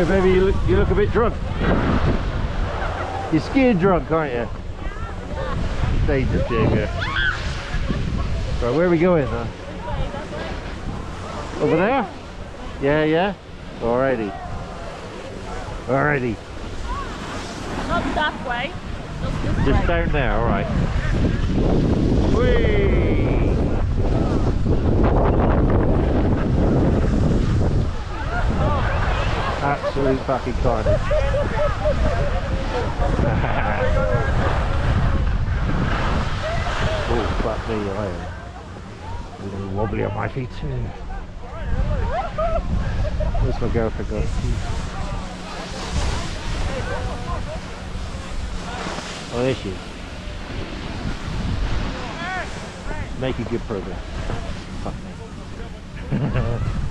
Hey, baby, you look, you look a bit drunk. You're scared drunk, aren't you? Danger digger. Right, where are we going, huh? Over there? Yeah, yeah? Alrighty. Alrighty. Not that way. Just Just down there, alright. Whee! Fucking carnage. oh, fuck me, I am a little wobbly on my feet too. Where's my girlfriend gone? Oh, there she is. Making good progress. Fuck me.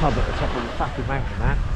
pub at the top of the fucking mountain, that?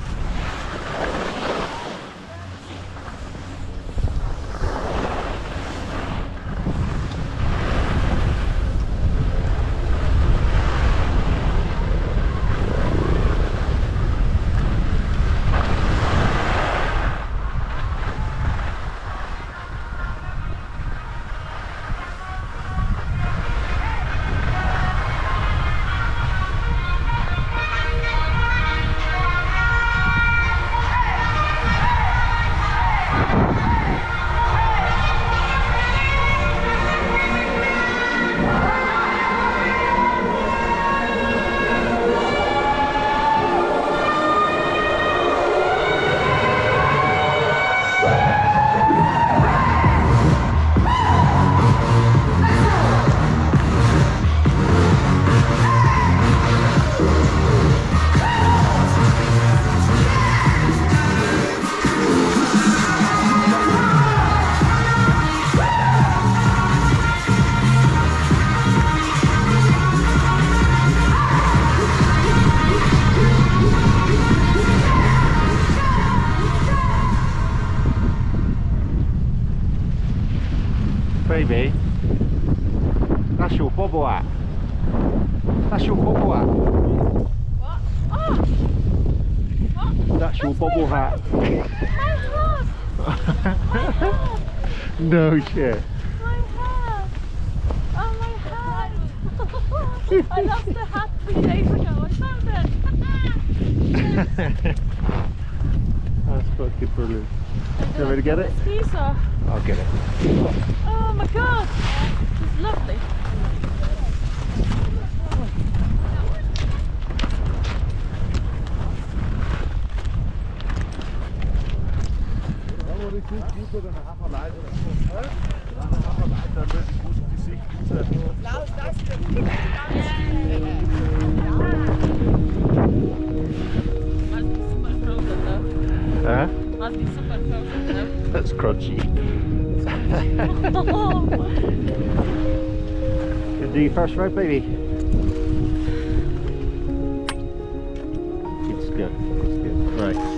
Baby, that's your bobble hat. That's your bobble hat. What? Oh! What? That's your bobble hat. My hat! My hat! no shit. My hat! Oh, my hat! I lost the hat three days ago. I found it. That's fucking brilliant. You want me to get it? This piece off. I'll get it. Oh my god! It's lovely. Must do your first ride, baby. It's good. It's good. Right.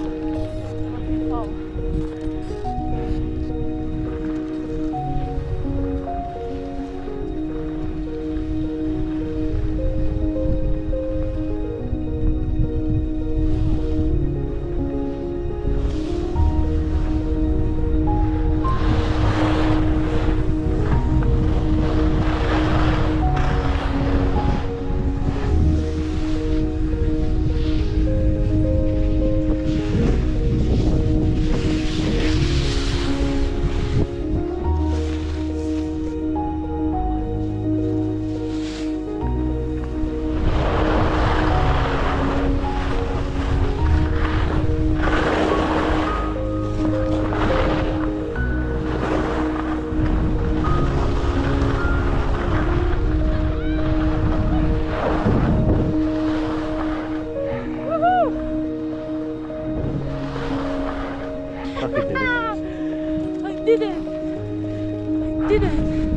I did it! I did it!